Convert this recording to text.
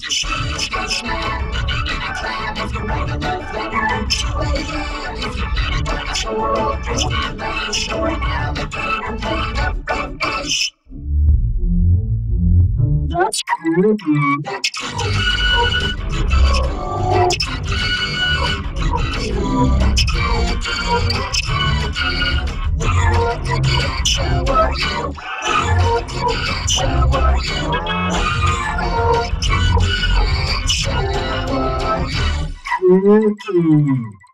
You see your stuff's wrong, you a clown. If you wanna live, wanna lose, you will. If you need a the kind of play that is. That's cool, dude. That's cool. That's cool. That's. That's cool. That's cool. That's are all good, are you. We're you. Ooh.